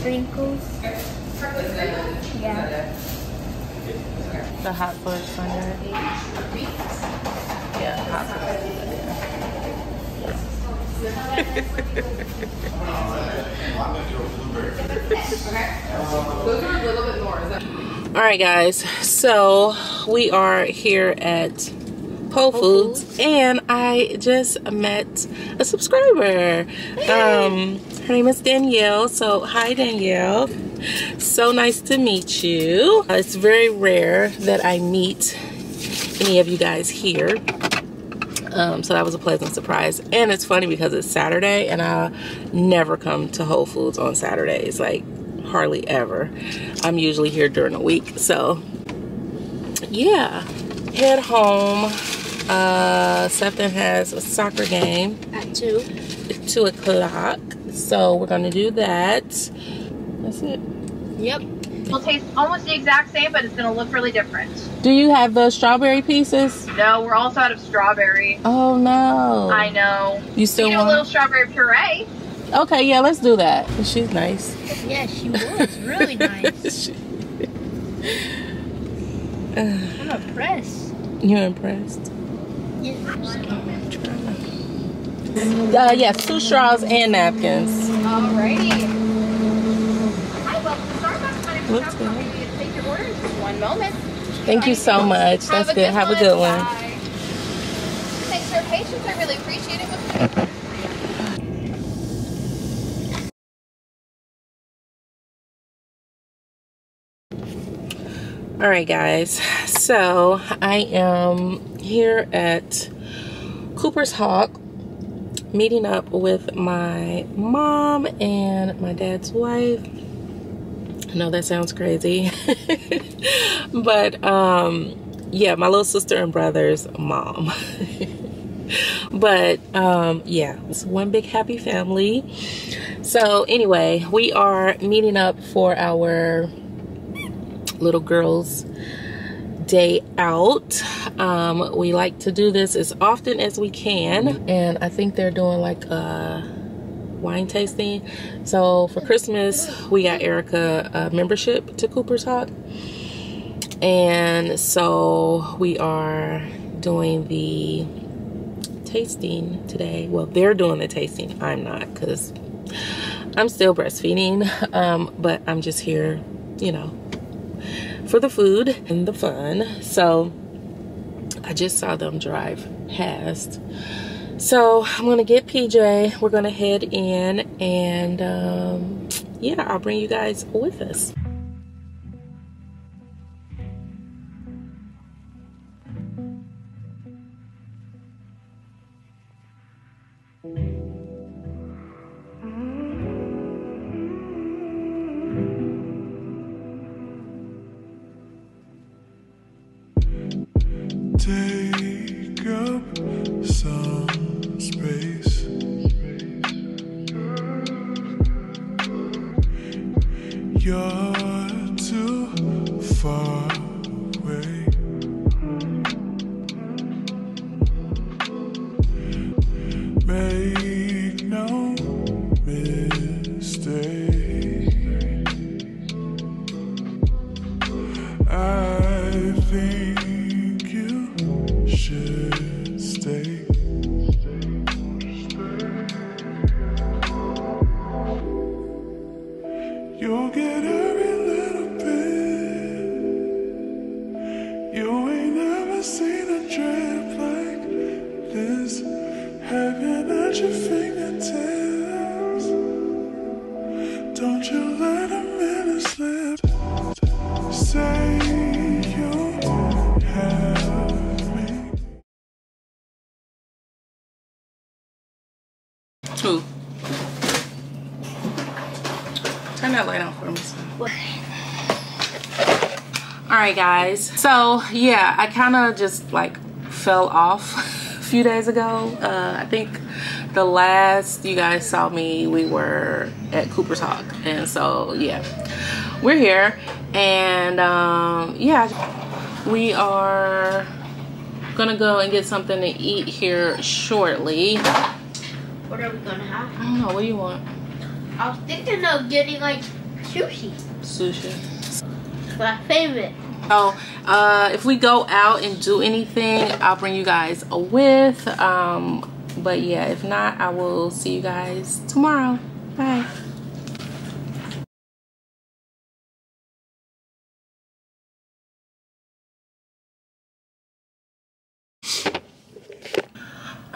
sprinkles. Yeah. The hot fudge under it. Yeah, hot All right, guys. So we are here at Whole Foods, and I just met a subscriber. Um, her name is Danielle. So hi, Danielle. So nice to meet you. Uh, it's very rare that I meet any of you guys here. Um, so that was a pleasant surprise. And it's funny because it's Saturday and I never come to Whole Foods on Saturdays. Like hardly ever. I'm usually here during the week. So yeah, head home. Uh, Sefton has a soccer game At two. 2 o'clock. So we're going to do that. That's it. Yep. It'll taste almost the exact same, but it's going to look really different. Do you have the strawberry pieces? No, we're also out of strawberry. Oh no. I know. You still do a little strawberry puree. Okay, yeah, let's do that. She's nice. Yeah, she was really nice. She- I'm impressed. You're impressed? Yeah. Uh, yes, two straws and napkins. Alrighty. Hi, welcome to Starbucks. My name Looks good. I'll be take your order one moment. Thank you so much. That's good. Have a good one. Thanks for your patience. I really appreciate it. All right, guys. So I am here at Cooper's Hawk meeting up with my mom and my dad's wife. I know that sounds crazy, but um, yeah, my little sister and brother's mom. but um, yeah, it's one big happy family. So anyway, we are meeting up for our little girls day out. Um we like to do this as often as we can and i think they're doing like a wine tasting. So for christmas we got erica a membership to cooper's hawk and so we are doing the tasting today. Well they're doing the tasting i'm not because i'm still breastfeeding um but i'm just here you know for the food and the fun. So I just saw them drive past. So I'm gonna get PJ. We're gonna head in and um, yeah, I'll bring you guys with us. Take up some space. You're too far away. Make no mistake. I think Two. Turn that light on for me. All right, guys. So yeah, I kind of just like fell off a few days ago. Uh, I think the last you guys saw me, we were at Cooper's Hawk, and so yeah, we're here, and um, yeah, we are gonna go and get something to eat here shortly. What are we gonna have? I don't know. What do you want? I was thinking of getting like Sushi. Sushi. My favorite. So, uh, if we go out and do anything, I'll bring you guys with. Um, but yeah, if not, I will see you guys tomorrow. Bye.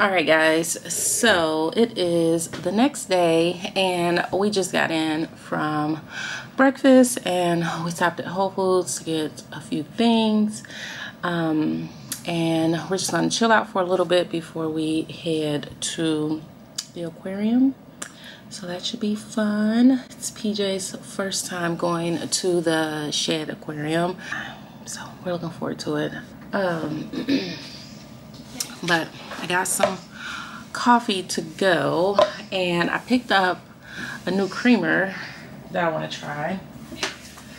All right guys. So it is the next day and we just got in from breakfast and we stopped at whole foods to get a few things. Um, and we're just gonna chill out for a little bit before we head to the aquarium. So that should be fun. It's pj's first time going to the Shedd aquarium so we're looking forward to it. Um, but I got some coffee to go and I picked up a new creamer that I want to try.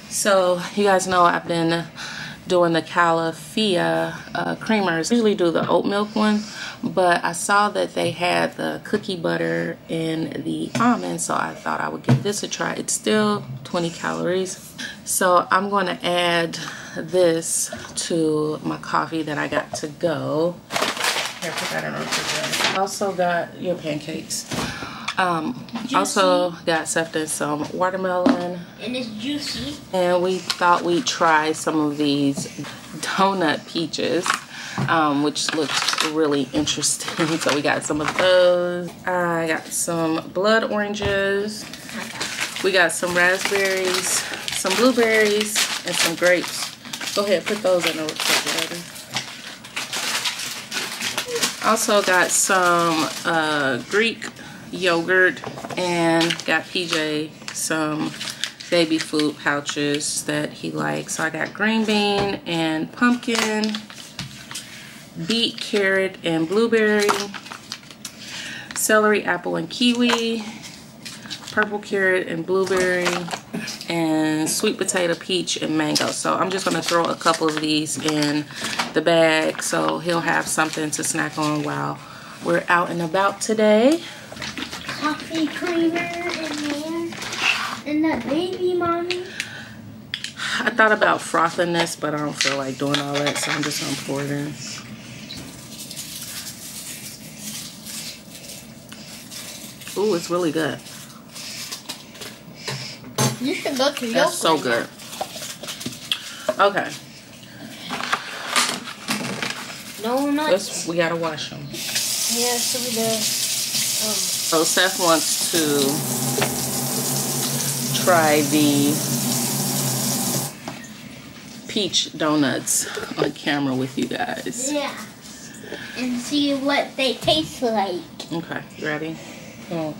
So you guys know I've been doing the Califia uh, creamers. I usually do the oat milk one, but I saw that they had the cookie butter and the almond, so I thought I would give this a try. It's still 20 calories. So I'm going to add this to my coffee that I got to go. Here, put that in the refrigerator. Also got your pancakes. Um, also got accepted some watermelon. And it's juicy. And we thought we'd try some of these donut peaches, um, which looked really interesting. so we got some of those. I got some blood oranges. We got some raspberries, some blueberries, and some grapes. Go ahead, put those in the refrigerator. Also got some uh, Greek yogurt and got PJ some baby food pouches that he likes. So I got green bean and pumpkin, beet, carrot, and blueberry, celery, apple, and kiwi, purple carrot and blueberry, and sweet potato, peach, and mango. So I'm just going to throw a couple of these in the bag so he'll have something to snack on while we're out and about today. Coffee creamer in there. And that baby mommy. I thought about frothing this, but I don't feel like doing all that, so I'm just going to pour it in. Ooh, it's really good. You should go to That's so good. Okay, No nuts. let's, we gotta wash them. Yeah, so we the So Seth wants to try the peach donuts on camera with you guys. yeah, and see what they taste like. Okay, you ready? Oh,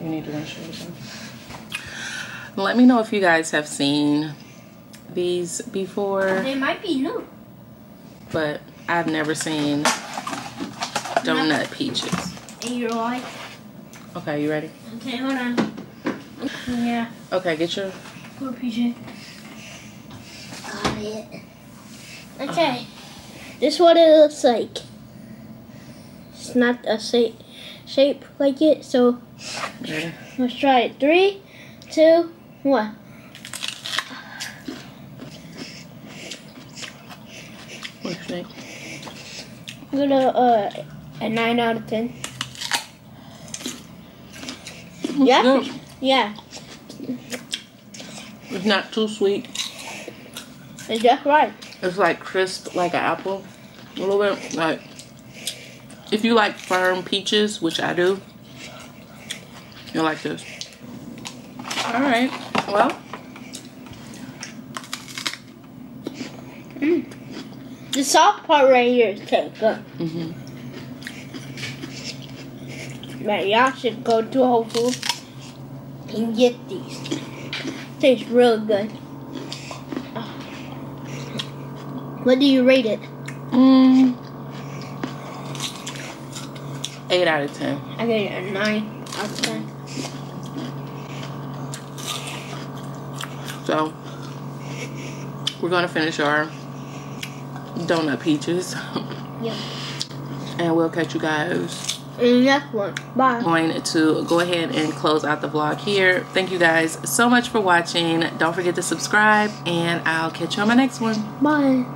we need to rinse yours off. Let me know if you guys have seen these before, They might be new. but I've never seen donut peaches. And you're like, Okay, you ready? okay, hold on. Yeah, Okay, get your poor PJ. Got it. Okay, this is what it looks like. It's not a sa- shape like it, so let's try it. Three, two, What you think? I'm gonna uh a nine out of ten. Yeah, Good. yeah, It's not too sweet. it's just right. It's like crisp, like an apple. A little bit like if you like firm peaches, which I do, you'll like this. All right. Well, The soft part right here is so good. mhm. Man, y'all should go to Whole Foods and get these. Tastes real good. What do you rate it? mm, eight out of ten. I gave it a nine out of ten. So we're gonna finish our donut peaches, Yep. and we'll catch you guys in the next one. Bye. going to go ahead and close out the vlog here. Thank you guys so much for watching. Don't forget to subscribe and I'll catch you on my next one. Bye.